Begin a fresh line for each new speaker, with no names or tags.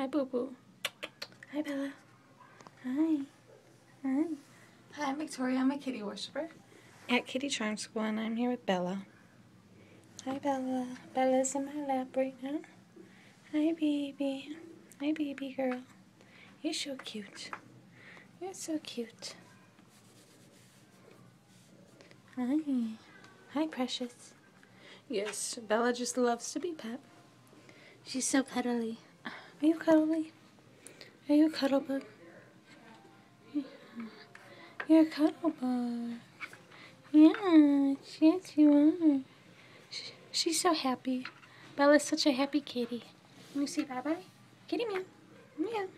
Hi, Boo Boo. Hi, Bella. Hi. Hi. Hi, I'm Victoria. I'm a kitty worshiper at Kitty Charm School, and I'm here with Bella. Hi, Bella. Bella's in my lap right now. Hi, baby. Hi, baby girl. You're so cute. You're so cute. Hi. Hi, precious. Yes, Bella just loves to be pet. She's so cuddly. Are you cuddly? Are you a cuddle bug? You're a cuddle bug. Yeah, yes you are. She's so happy. Bella's such a happy kitty. Let me say bye-bye. Kitty meow. Meow.